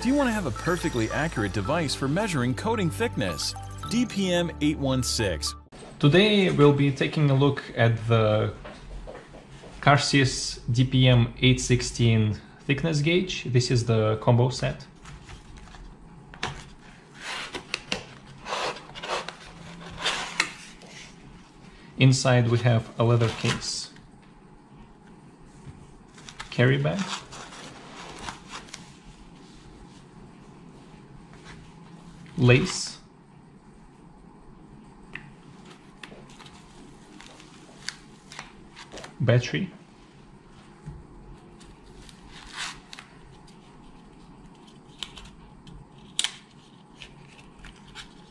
Do you want to have a perfectly accurate device for measuring coating thickness? DPM 816. Today we'll be taking a look at the Carsys DPM 816 thickness gauge. This is the combo set. Inside we have a leather case, carry bag, lace, battery,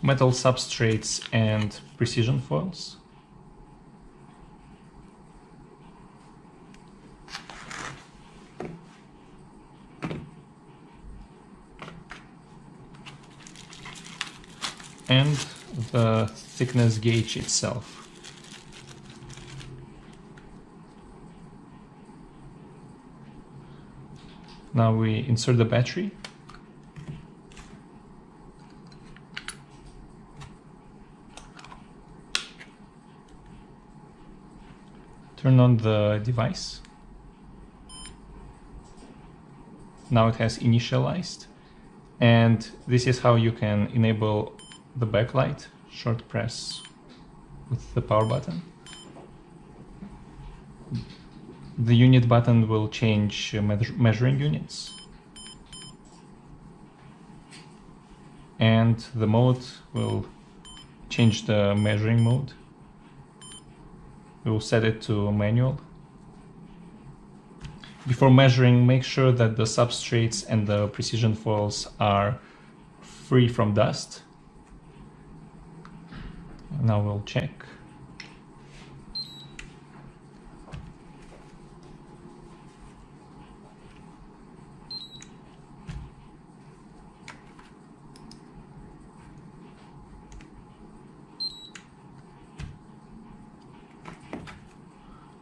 metal substrates and precision foils. And the thickness gauge itself. Now we insert the battery. Turn on the device. Now it has initialized and this is how you can enable the backlight, short press with the power button. The unit button will change uh, measuring units. And the mode will change the measuring mode. We will set it to manual. Before measuring, make sure that the substrates and the precision foils are free from dust now we'll check.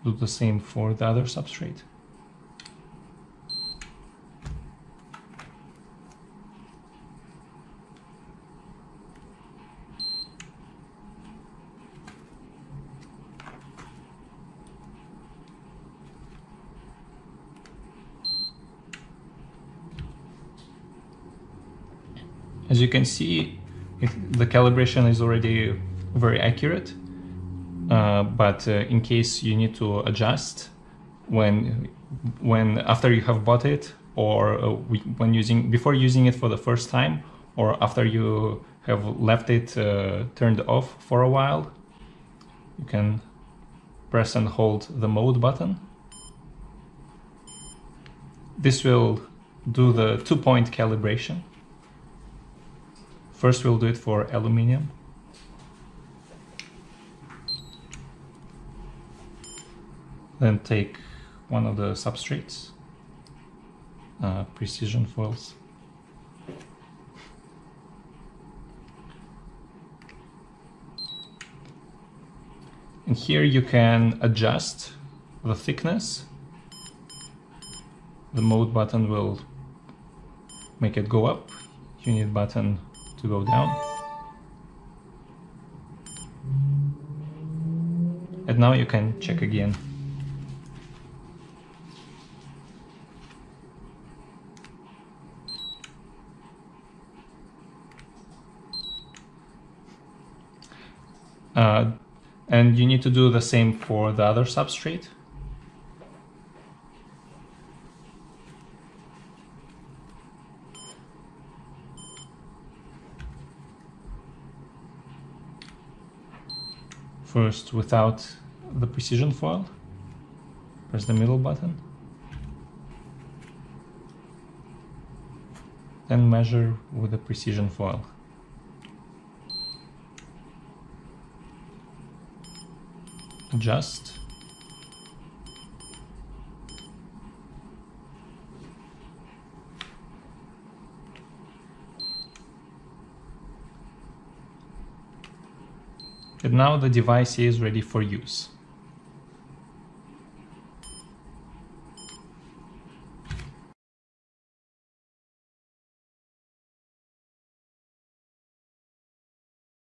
Do the same for the other substrate. As you can see, it, the calibration is already very accurate, uh, but uh, in case you need to adjust when when after you have bought it or uh, when using before using it for the first time or after you have left it uh, turned off for a while, you can press and hold the mode button. This will do the two-point calibration. First we'll do it for aluminium. Then take one of the substrates, uh, precision foils. And here you can adjust the thickness. The mode button will make it go up. Unit button to go down. And now you can check again. Uh, and you need to do the same for the other substrate. First without the precision foil. Press the middle button. Then measure with the precision foil. Adjust. And now the device is ready for use.